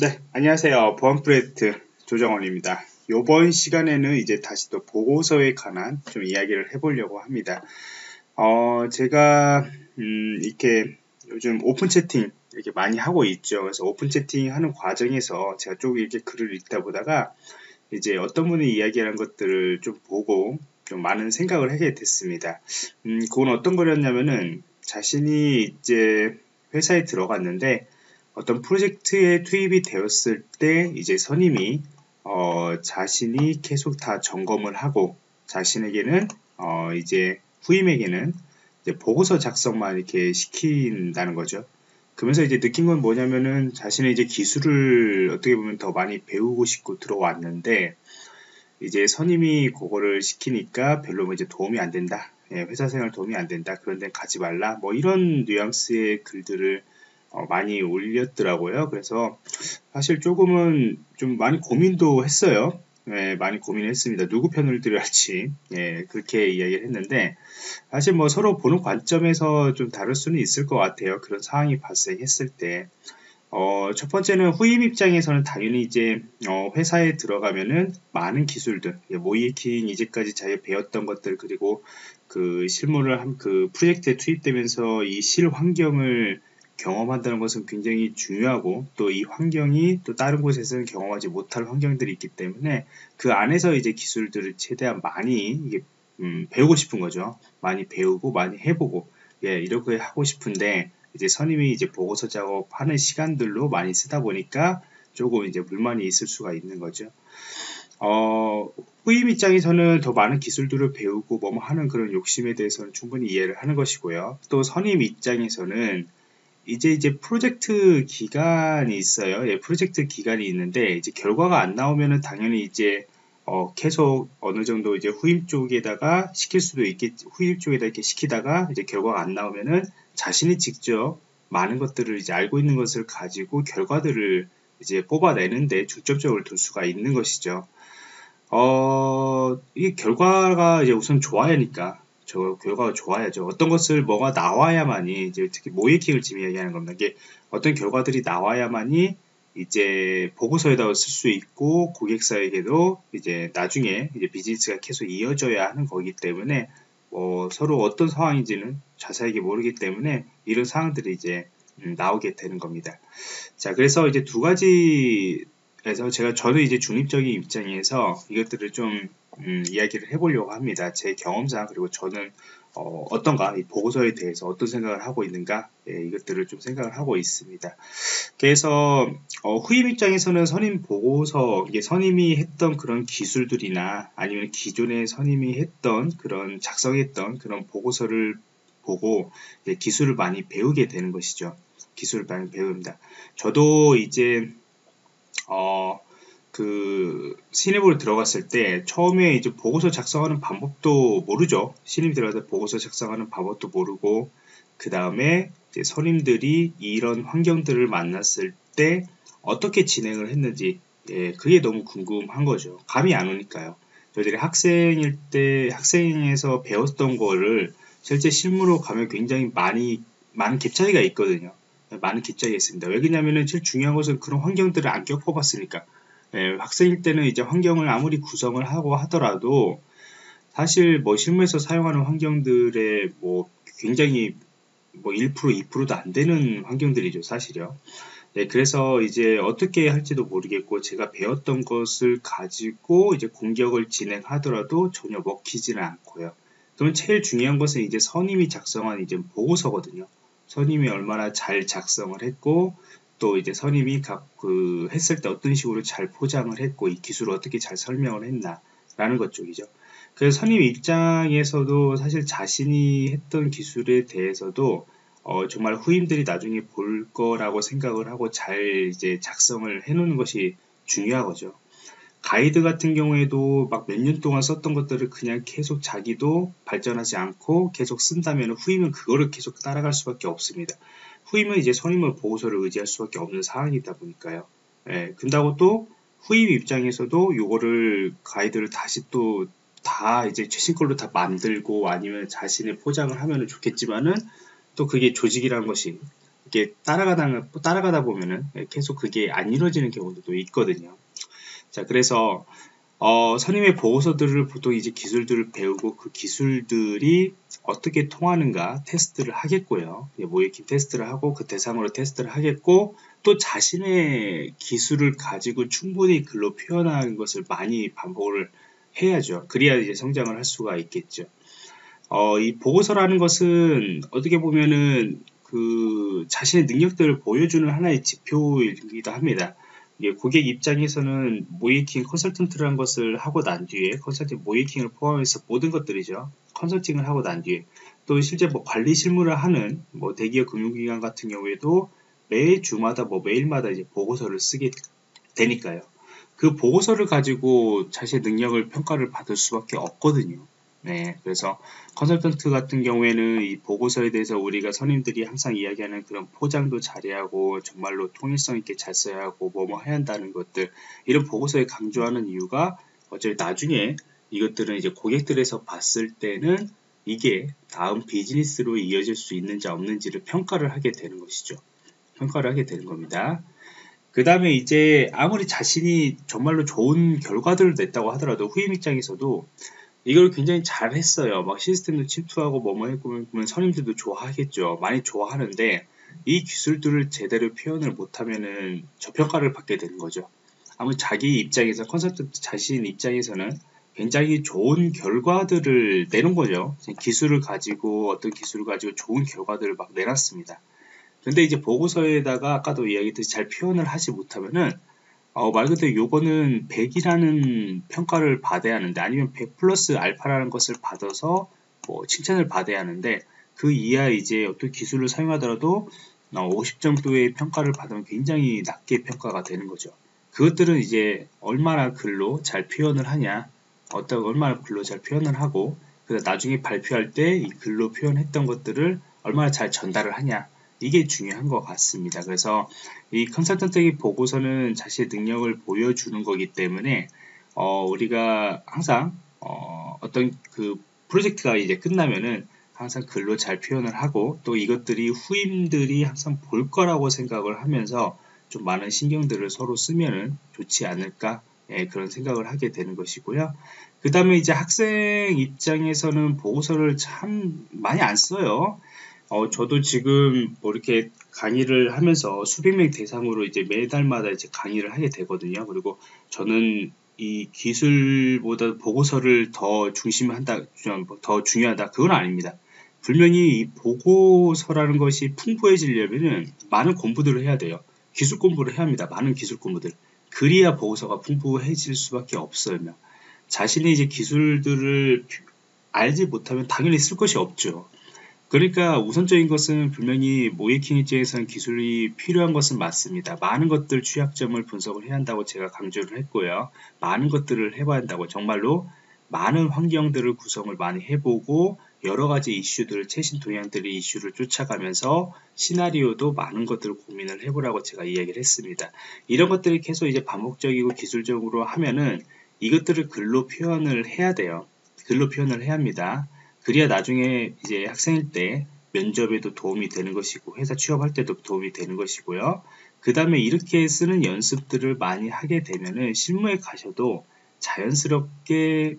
네, 안녕하세요. 보안 프로젝트 조정원입니다. 이번 시간에는 이제 다시 또 보고서에 관한 좀 이야기를 해보려고 합니다. 어, 제가, 음, 이렇게 요즘 오픈 채팅 이렇게 많이 하고 있죠. 그래서 오픈 채팅 하는 과정에서 제가 쭉 이렇게 글을 읽다 보다가 이제 어떤 분이 이야기하는 것들을 좀 보고 좀 많은 생각을 하게 됐습니다. 음, 그건 어떤 거였냐면은 자신이 이제 회사에 들어갔는데 어떤 프로젝트에 투입이 되었을 때 이제 선임이 어, 자신이 계속 다 점검을 하고 자신에게는 어, 이제 후임에게는 이제 보고서 작성만 이렇게 시킨다는 거죠. 그러면서 이제 느낀 건 뭐냐면은 자신의 이제 기술을 어떻게 보면 더 많이 배우고 싶고 들어왔는데 이제 선임이 그거를 시키니까 별로 뭐 이제 도움이 안 된다. 예, 회사 생활 도움이 안 된다. 그런데 가지 말라. 뭐 이런 뉘앙스의 글들을 어, 많이 올렸더라고요. 그래서 사실 조금은 좀 많이 고민도 했어요. 예, 많이 고민했습니다. 누구 편을 들어야 할지 예, 그렇게 이야기를 했는데 사실 뭐 서로 보는 관점에서 좀 다를 수는 있을 것 같아요. 그런 상황이 발생했을 때. 어, 첫 번째는 후임 입장에서는 당연히 이제 어, 회사에 들어가면은 많은 기술들, 예, 모이킹 이제까지 자기가 배웠던 것들 그리고 그 실무를 한 그 프로젝트에 투입되면서 이 실 환경을 경험한다는 것은 굉장히 중요하고 또 이 환경이 또 다른 곳에서는 경험하지 못할 환경들이 있기 때문에 그 안에서 이제 기술들을 최대한 많이 이게 음, 배우고 싶은 거죠. 많이 배우고 많이 해보고 예 이렇게 하고 싶은데 이제 선임이 이제 보고서 작업하는 시간들로 많이 쓰다 보니까 조금 이제 불만이 있을 수가 있는 거죠. 어, 후임 입장에서는 더 많은 기술들을 배우고 뭐 하는 그런 욕심에 대해서는 충분히 이해를 하는 것이고요. 또 선임 입장에서는 이제 이제 프로젝트 기간이 있어요. 예, 프로젝트 기간이 있는데 이제 결과가 안 나오면은 당연히 이제 어, 계속 어느 정도 이제 후임 쪽에다가 시킬 수도 있겠, 후임 쪽에다 이렇게 시키다가 이제 결과가 안 나오면은 자신이 직접 많은 것들을 이제 알고 있는 것을 가지고 결과들을 이제 뽑아내는데 중점적으로 둘 수가 있는 것이죠. 어, 이 결과가 이제 우선 좋아야 하니까 저 결과가 좋아야죠. 어떤 것을 뭐가 나와야만이 이제 특히 모의킹을 지금 이야기하는 겁니다. 이게 어떤 결과들이 나와야만이 이제 보고서에다 쓸 수 있고 고객사에게도 이제 나중에 이제 비즈니스가 계속 이어져야 하는 거기 때문에 뭐 서로 어떤 상황인지는 자세하게 모르기 때문에 이런 상황들이 이제 음, 나오게 되는 겁니다. 자, 그래서 이제 두 가지에서 제가 저는 이제 중립적인 입장에서 이것들을 좀 음, 이야기를 해보려고 합니다. 제 경험상 그리고 저는 어, 어떤가 이 보고서에 대해서 어떤 생각을 하고 있는가 예, 이것들을 좀 생각을 하고 있습니다. 그래서 어, 후임 입장에서는 선임 보고서 이게 선임이 했던 그런 기술들이나 아니면 기존에 선임이 했던 그런 작성했던 그런 보고서를 보고 기술을 많이 배우게 되는 것이죠. 기술을 많이 배웁니다. 저도 이제 어, 그 신입으로 들어갔을 때 처음에 이제 보고서 작성하는 방법도 모르죠. 신입 들어가서 보고서 작성하는 방법도 모르고 그 다음에 선임들이 이런 환경들을 만났을 때 어떻게 진행을 했는지 예, 그게 너무 궁금한 거죠. 감이 안 오니까요. 저희들이 학생일 때 학생에서 배웠던 거를 실제 실무로 가면 굉장히 많이 많은 갭 차이가 있거든요. 많은 갭 차이가 있습니다. 왜 그러냐면은 제일 중요한 것은 그런 환경들을 안 겪어봤으니까. 예, 학생일 때는 이제 환경을 아무리 구성을 하고 하더라도 사실 뭐 실무에서 사용하는 환경들의 뭐 굉장히 뭐 1% 2%도 안 되는 환경들이죠 사실요. 네, 그래서 이제 어떻게 할지도 모르겠고 제가 배웠던 것을 가지고 이제 공격을 진행하더라도 전혀 먹히지는 않고요. 그러면 제일 중요한 것은 이제 선임이 작성한 이제 보고서거든요. 선임이 얼마나 잘 작성을 했고 또 이제 선임이 각 그 했을 때 어떤 식으로 잘 포장을 했고 이 기술을 어떻게 잘 설명을 했나라는 것 쪽이죠. 그래서 선임 입장에서도 사실 자신이 했던 기술에 대해서도 어, 정말 후임들이 나중에 볼 거라고 생각을 하고 잘 이제 작성을 해놓는 것이 중요한 거죠. 가이드 같은 경우에도 막 몇 년 동안 썼던 것들을 그냥 계속 자기도 발전하지 않고 계속 쓴다면 후임은 그거를 계속 따라갈 수밖에 없습니다. 후임은 이제 선임을 보고서를 의지할 수밖에 없는 상황이다 보니까요. 예, 근다고 또 후임 입장에서도 요거를 가이드를 다시 또 다 이제 최신 걸로 다 만들고 아니면 자신의 포장을 하면 좋겠지만은 또 그게 조직이라는 것이 이게 따라가다, 따라가다 보면은 계속 그게 안 이루어지는 경우도 있거든요. 자, 그래서 어, 선임의 보고서들을 보통 이제 기술들을 배우고 그 기술들이 어떻게 통하는가 테스트를 하겠고요. 모의킹 테스트를 하고 그 대상으로 테스트를 하겠고 또 자신의 기술을 가지고 충분히 글로 표현하는 것을 많이 반복을 해야죠. 그래야 이제 성장을 할 수가 있겠죠. 어, 이 보고서라는 것은 어떻게 보면은 그 자신의 능력들을 보여주는 하나의 지표이기도 합니다. 예, 고객 입장에서는 모이킹 컨설턴트라는 것을 하고 난 뒤에 컨설팅 모이킹을 포함해서 모든 것들이죠. 컨설팅을 하고 난 뒤에 또 실제 뭐 관리 실무를 하는 뭐 대기업 금융기관 같은 경우에도 매 주마다 뭐 매일마다 이제 보고서를 쓰게 되니까요. 그 보고서를 가지고 자신의 능력을 평가를 받을 수밖에 없거든요. 네, 그래서 컨설턴트 같은 경우에는 이 보고서에 대해서 우리가 선임들이 항상 이야기하는 그런 포장도 잘해야하고 정말로 통일성 있게 잘 써야 하고 뭐뭐 해야 한다는 것들 이런 보고서에 강조하는 이유가 어차피 나중에 이것들은 이제 고객들에서 봤을 때는 이게 다음 비즈니스로 이어질 수 있는지 없는지를 평가를 하게 되는 것이죠. 평가를 하게 되는 겁니다. 그 다음에 이제 아무리 자신이 정말로 좋은 결과들을 냈다고 하더라도 후임 입장에서도 이걸 굉장히 잘 했어요. 막 시스템도 침투하고 뭐뭐 했고 보면 선임들도 좋아하겠죠. 많이 좋아하는데 이 기술들을 제대로 표현을 못하면은 저평가를 받게 되는 거죠. 아무 자기 입장에서 컨설턴트 자신 입장에서는 굉장히 좋은 결과들을 내는 거죠. 기술을 가지고 어떤 기술을 가지고 좋은 결과들을 막 내놨습니다. 근데 이제 보고서에다가 아까도 이야기했듯이 잘 표현을 하지 못하면은 어, 말 그대로 요거는 100이라는 평가를 받아야 하는데 아니면 100 플러스 알파라는 것을 받아서 뭐 칭찬을 받아야 하는데 그 이하 이제 어떤 기술을 사용하더라도 50 어, 정도의 평가를 받으면 굉장히 낮게 평가가 되는 거죠. 그것들은 이제 얼마나 글로 잘 표현을 하냐, 어떤 얼마나 글로 잘 표현을 하고, 그래서 나중에 발표할 때 이 글로 표현했던 것들을 얼마나 잘 전달을 하냐, 이게 중요한 것 같습니다. 그래서 이 컨설턴트의 보고서는 자신의 능력을 보여주는 거기 때문에 어, 우리가 항상 어, 어떤 그 프로젝트가 이제 끝나면은 항상 글로 잘 표현을 하고 또 이것들이 후임들이 항상 볼 거라고 생각을 하면서 좀 많은 신경들을 서로 쓰면은 좋지 않을까 예, 그런 생각을 하게 되는 것이고요. 그 다음에 이제 학생 입장에서는 보고서를 참 많이 안 써요. 어, 저도 지금 뭐 이렇게 강의를 하면서 수백 명 대상으로 이제 매달마다 이제 강의를 하게 되거든요. 그리고 저는 이 기술보다 보고서를 더 중심한다, 더 중요하다. 그건 아닙니다. 분명히 이 보고서라는 것이 풍부해지려면은 많은 공부들을 해야 돼요. 기술 공부를 해야 합니다. 많은 기술 공부들. 그래야 보고서가 풍부해질 수밖에 없어요. 자신의 이제 기술들을 알지 못하면 당연히 쓸 것이 없죠. 그러니까 우선적인 것은 분명히 모이킹 입장에서는 기술이 필요한 것은 맞습니다. 많은 것들 취약점을 분석을 해야 한다고 제가 강조를 했고요. 많은 것들을 해봐야 한다고 정말로 많은 환경들을 구성을 많이 해보고 여러 가지 이슈들을 최신 동향들의 이슈를 쫓아가면서 시나리오도 많은 것들을 고민을 해보라고 제가 이야기를 했습니다. 이런 것들이 계속 이제 반복적이고 기술적으로 하면은 이것들을 글로 표현을 해야 돼요. 글로 표현을 해야 합니다. 그래야 나중에 이제 학생일 때 면접에도 도움이 되는 것이고 회사 취업할 때도 도움이 되는 것이고요. 그 다음에 이렇게 쓰는 연습들을 많이 하게 되면은 실무에 가셔도 자연스럽게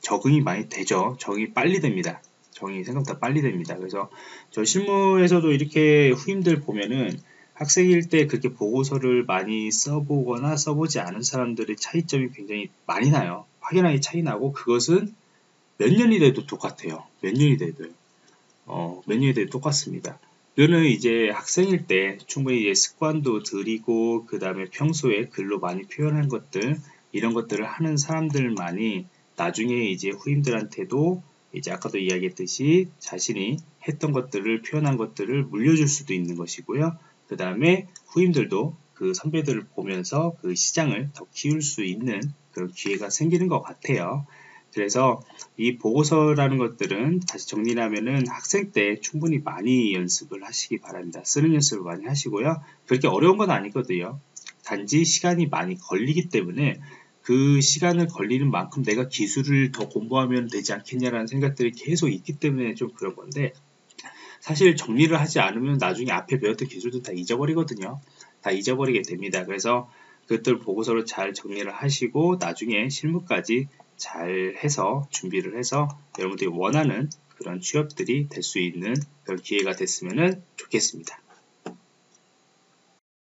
적응이 많이 되죠. 적응이 빨리 됩니다. 적응이 생각보다 빨리 됩니다. 그래서 저 실무에서도 이렇게 후임들 보면은 학생일 때 그렇게 보고서를 많이 써보거나 써보지 않은 사람들의 차이점이 굉장히 많이 나요. 확연하게 차이 나고 그것은 몇 년이 돼도 똑같아요. 몇 년이 돼도요. 어, 몇 년이 돼도 똑같습니다. 이거는 이제 학생일 때 충분히 습관도 들이고 그 다음에 평소에 글로 많이 표현한 것들 이런 것들을 하는 사람들만이 나중에 이제 후임들한테도 이제 아까도 이야기했듯이 자신이 했던 것들을 표현한 것들을 물려줄 수도 있는 것이고요. 그 다음에 후임들도 그 선배들을 보면서 그 시장을 더 키울 수 있는 그런 기회가 생기는 것 같아요. 그래서 이 보고서라는 것들은 다시 정리를 하면은 학생 때 충분히 많이 연습을 하시기 바랍니다. 쓰는 연습을 많이 하시고요. 그렇게 어려운 건 아니거든요. 단지 시간이 많이 걸리기 때문에 그 시간을 걸리는 만큼 내가 기술을 더 공부하면 되지 않겠냐라는 생각들이 계속 있기 때문에 좀 그런 건데 사실 정리를 하지 않으면 나중에 앞에 배웠던 기술도 다 잊어버리거든요. 다 잊어버리게 됩니다. 그래서 그것들 보고서를 잘 정리를 하시고 나중에 실무까지 잘 해서 준비를 해서 여러분들이 원하는 그런 취업들이 될 수 있는 그런 기회가 됐으면 좋겠습니다.